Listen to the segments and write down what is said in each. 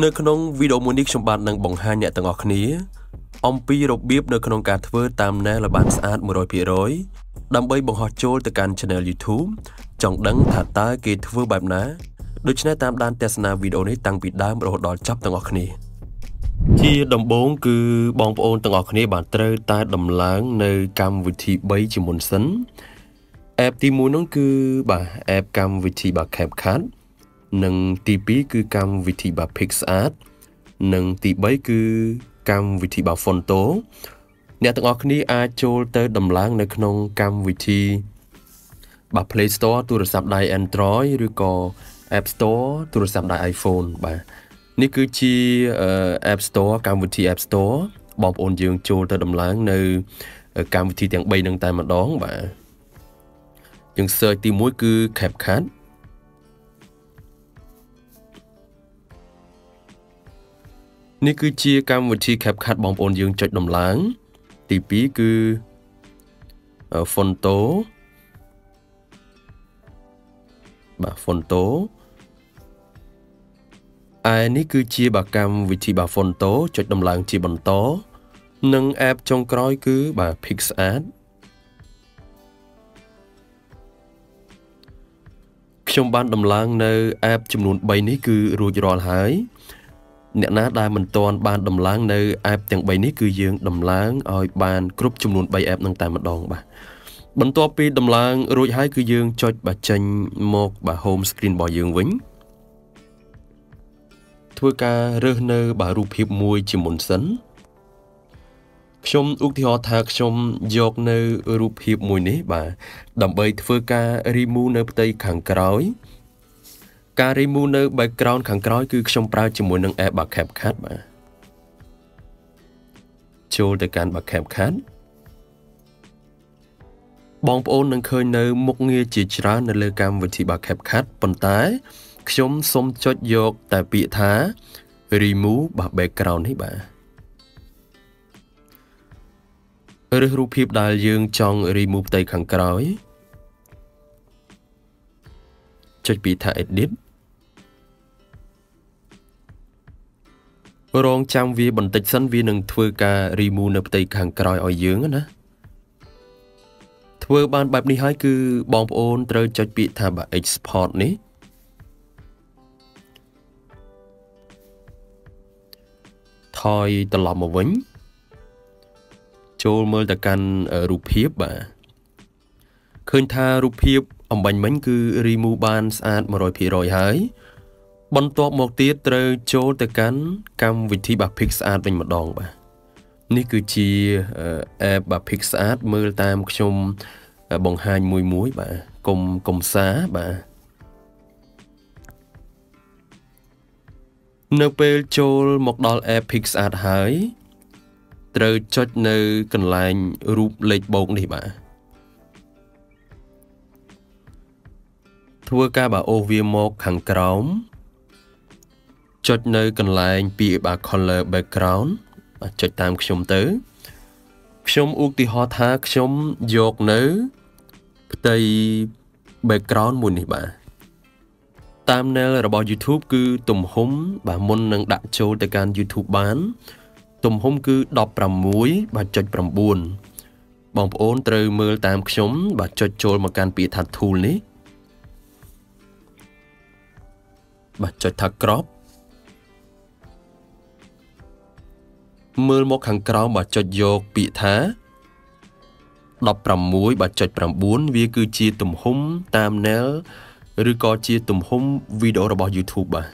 នៅក្នុងវីដេអូមួយនេះខ្ញុំបាទនឹងបង្ហាញអ្នកទាំងអស់គ្នា អំពីរបៀបនៅក្នុងការធ្វើតាមណែលឲ្យបានស្អាត100%ដើម្បីបង្ហោះចូលទៅកាន់ Channel YouTube ចង់ដឹងថាតើគេធ្វើបែបណាដូច្នេះតាមដានទស្សនាវីដេអូនេះតាំងពីដើមរហូតដល់ចប់ទាំងអស់គ្នាជាដំបូងគឺបងប្អូនទាំងអស់គ្នាបានត្រូវតែដំឡើងនៅកម្មវិធី3ជាមុនសិន app ទី1នោះគឺបាទ app កម្មវិធីបាទ CapCut និងទី2គឺកម្មវិធីបាទ PixArt និងទី3គឺកម្មវិធីបាទ Fonto អ្នកទាំងអស់គ្នាអាចចូលទៅដំឡើងនៅក្នុងកម្មវិធីបាទ Play Store ទូរស័ព្ទដៃ Android ឬក៏ App Store ទូរស័ព្ទដៃ iPhone បាទនេះគឺជា App Store កម្មវិធី App Store បងប្អូនយើងចូលទៅដំឡើងនៅកម្មវិធីទាំង3នឹងតែម្ដងបាទយើង search ទី1គឺ CapCut នេះគឺជាកម្មវិធី CapCut បងប្អូនយើងចុចដំឡើង ទី2គឺ Fonto បាទ Fonto ឯនេះគឺជាបាកម្មវិធីបា Fonto ចុចដំឡើងជាបន្តនិង app ចុងក្រោយគឺបាទ PixArt ខ្ញុំបានដំឡើងនៅ app ចំនួន3នេះគឺរួចរាល់ហើយ អ្នកណាដែលមិនទាន់បានដំឡើងនៅ app ទាំង3នេះគឺយើងដំឡើងឲ្យបានគ្រប់ចំនួន3 app នឹងតែម្ដងបាទបន្ទាប់ពីដំឡើងរួចហើយគឺយើងចុចបាទចេញមកបាទ home screen របស់យើងវិញធ្វើការរើសនៅ បាទរូបភាពមួយជាមុនសិនខ្ញុំឧទាហរណ៍ថាខ្ញុំយកនៅរូបភាពមួយនេះបាទដើម្បីធ្វើការ remove នៅផ្ទៃខាងក្រោយ ការ remove នៅ background ខាងក្រោយគឺខ្ញុំប្រើជាមួយនឹង app បា CapCut បាទចូលទៅកាន់បា CapCut បងប្អូននឹងឃើញនៅមុខងារជាច្រើននៅលើកម្មវិធីបា CapCut ប៉ុន្តែខ្ញុំសូមចុចយកតែពាក្យថា remove បា background នេះបាទឬរូបភាពដែលយើងចង់ remove ផ្ទៃខាងក្រោយចុចពីថា edit រងចាំវាបន្តិចសិនវានឹងធ្វើការ remove នៅផ្ទៃខាងក្រោយឲ្យយើងណាធ្វើបានបែបនេះហើយគឺបងប្អូនត្រូវចុចពាក្យថាបើ export នេះថយត្រឡប់មកវិញចូលមើលទៅកាន់រូបភាពបាទឃើញថារូបភាពអំបញ្ញមិញគឺ remove បានស្អាត100%ហើយ បន្ទាប់មកទៀតត្រូវចូលទៅកាន់កម្មវិធីបា PixArt វិញម្ដងបាទនេះគឺជា app បា PixArt មើលតាមខ្ញុំបង្ហាញមួយមួយបាទកុំកុំសាបាទនៅពេលចូលមកដល់ app PixArt ហើយត្រូវចុចនៅកន្លែងរូបលេខបូកនេះបាទធ្វើការបើអូសវាមកខាងក្រោម ចុចនៅកន្លែងពាក្យបាទ color background បាទចុចតាមខ្ញុំទៅ ខ្ញុំឧទាហរណ៍ថាខ្ញុំយកនៅផ្ទៃ background មួយនេះបាទតាម nail របស់ YouTube គឺទំហំបាទមុននឹងដាក់ចូលទៅកាន់ YouTube បាន ទំហំគឺ16បាទចុច9បងប្អូនត្រូវមើលតាមខ្ញុំ បាទចុចចូលមកកាន់ពាក្យថា tool នេះបាទចុចថា crop មើលមកខាងក្រោមបាទចុចយកពាក្យថា16បាទចុច9វាគឺជាទំហំតាម nel ឬក៏ជាទំហំវីដេអូរបស់ YouTube បាទ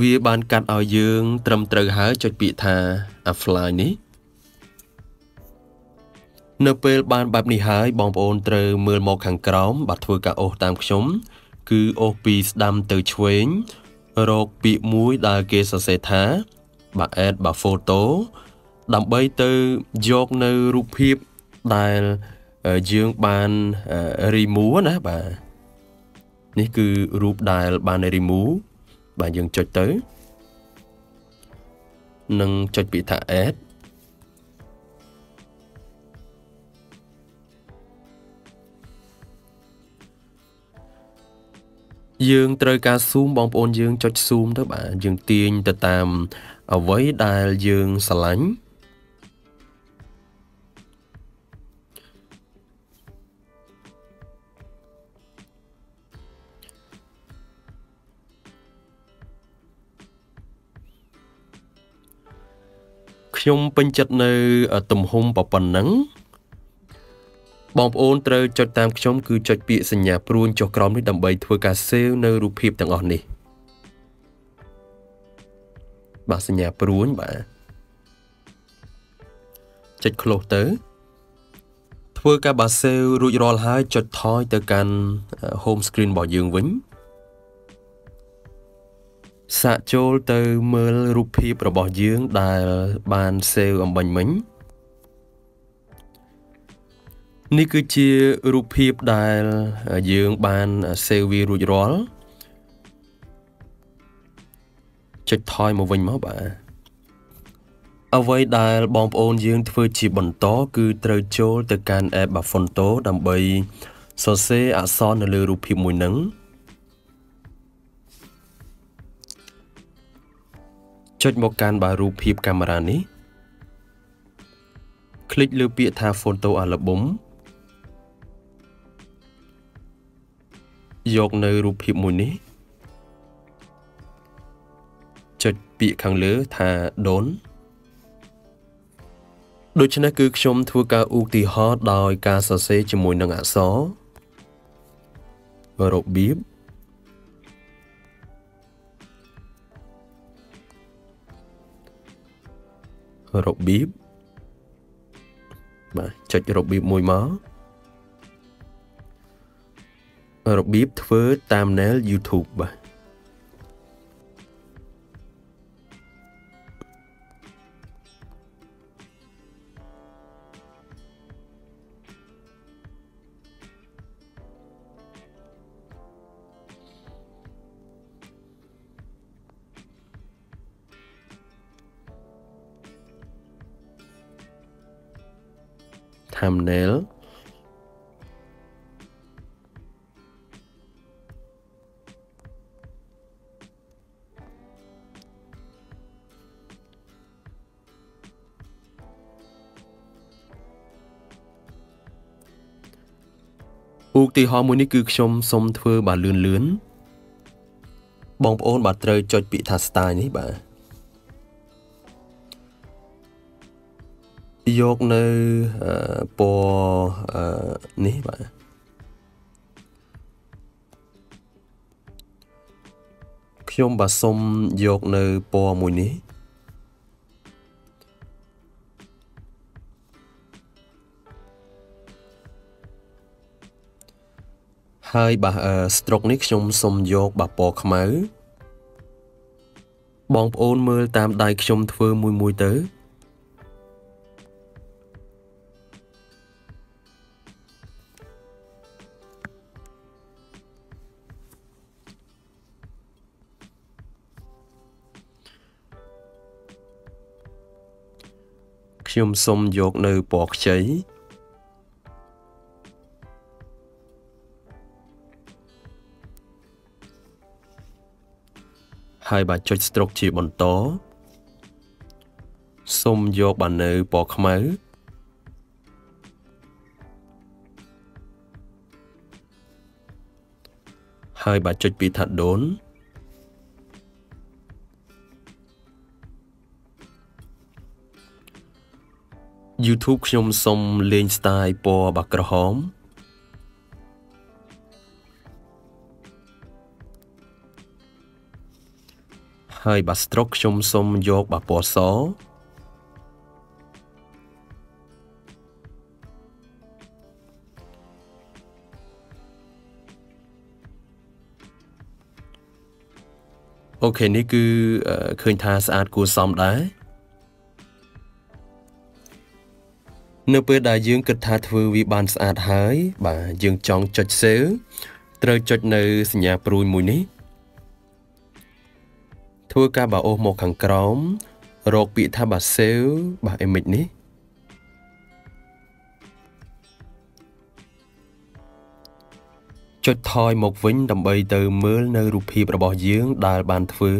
វាបានកាត់ឲ្យយើង ត្រឹមត្រូវហើយចុចពាក្យថា apply នេះនៅពេលបានបែបនេះហើយបងប្អូនត្រូវមើលមកខាងក្រោមបាទធ្វើការអូសតាមខ្ញុំ គឺអូសពីស្ដាំទៅឆ្វេង រកពាក្យមួយដែលគេសរសេរថាបាទ add បាទ photo ដើម្បីទៅយកនៅរូបភាពដែលយើងបាន remove ណាបាទនេះគឺរូបដែលបាន remove បាទយើងចុចទៅនឹងចុចពាក្យថា add យើងត្រូវការ zoom បងប្អូនយើងចុច zoom ទៅបាទយើងទាញទៅតាមអ្វីដែលយើងស្រឡាញ់ខ្ញុំពេញចិត្តនៅទំហំប៉ុណ្ណឹង បងប្អូនត្រូវចុចតាមខ្ញុំគឺចុចពាក្យសញ្ញាព្រួញចុះក្រោមនេះដើម្បីធ្វើការ save នៅរូបភាពទាំងអស់នេះបាទសញ្ញាព្រួញបាទចុច close ទៅ ធ្វើការបា save រួចរាល់ហើយចុចថយទៅកាន់ home screen របស់យើងវិញសាកចូលទៅមើលរូបភាពរបស់យើងដែលបាន save អំបញ្ញមិញ នេះគឺជារូបភាពដែលយើងបាន save វារួចរាល់ចុចថយមកវិញមកបាទអ្វីដែលបងប្អូនយើងធ្វើជាបន្តគឺត្រូវចូលទៅកាន់ app Bafonto ដើម្បីសរសេរអក្សរនៅលើរូបភាពមួយហ្នឹងចុចមកកាន់បារូបភាពកាមេរ៉ានេះคลิกលើពាក្យថា Photo Album យកនៅរូបភាពមួយនេះចុចពាក្យខាងលើថា Don ដូច្នេះគឺខ្ញុំធ្វើការឧទាហរណ៍ដោយការសរសេរជាមួយនឹងអក្សររបៀបរបៀបបាទចុចរបៀបមួយមក របៀបធ្វើតាម Nail YouTube បាទ thumbnail ឧទាហរណ៍មួយនេះគឺខ្ញុំសូមធ្វើបាទលឿនលឿនបងប្អូនបាទត្រូវចុចពាក្យថា style នេះបាទយកនៅពណ៌នេះបាទខ្ញុំបាទសូមយកនៅពណ៌មួយនេះ ហើយបាទ stroke នេះខ្ញុំសូមយកបាទពណ៌ខ្មៅបងប្អូនមើលតាមដៃខ្ញុំធ្វើមួយមួយទៅខ្ញុំសូមយកនៅពណ៌ខ្ចី ហើយបាទចុច stroke ជាបន្តសូមយកបាននៅពណ៌ខ្មៅហើយបាទចុចពីថាដូន YouTube ខ្ញុំសុំលេង style ពណ៌បាក្រហម ហើយបាទ stroke ខ្ញុំសូមយកបាទពណ៌សអូខេនេះគឺឃើញថាស្អាតគួរសមដែរនៅពេលដែលយើងគិតថាធ្វើវាបានស្អាតហើយ បាទយើងចង់ចុច save ត្រូវចុចនៅសញ្ញាព្រួយមួយនេះ ធ្វើការបោអូសមកខាងក្រោមរកពាក្យថាបាទ save បាទ image នេះចចុចថយមកវិញដើម្បីទៅមើលនៅរូបភាពរបស់យើងដែលបានធ្វើ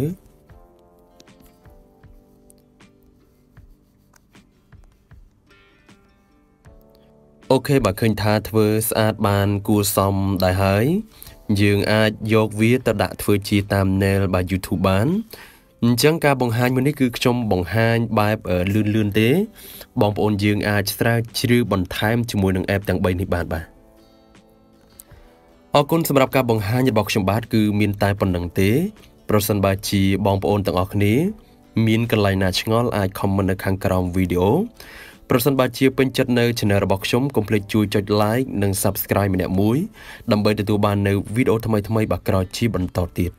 អូខេបើឃើញថាធ្វើស្អាតបានគួរសមដែរហើយ យើងអាចយកវាទៅដាក់ធ្វើជាតាម nail បាទ YouTube បានអញ្ចឹងការបង្ហាញមួយនេះគឺខ្ញុំបង្ហាញបែបលឿនលឿនទេ បងប្អូនយើងអាចស្រាវជ្រាវបន្ថែមជាមួយនឹង app ទាំង3នេះបានបាទអរគុណសម្រាប់ការបង្ហាញរបស់ខ្ញុំបាទគឺមានតែប៉ុណ្្នឹងទេ ប្រសិនបើជាបងប្អូនទាំងអស់គ្នា មានកន្លែងណាឆ្ងល់អាច comment នៅខាងក្រោមវីដេអូ ប្រសិនបើជាពេញចិត្តនៅ channel របស់ខ្ញុំកុំភ្លេចជួយចុច like និង subscribe ម្នាក់មួយដើម្បីទទួលបាននៅវីដេអូថ្មីៗបាទក្រោយជាបន្តទៀត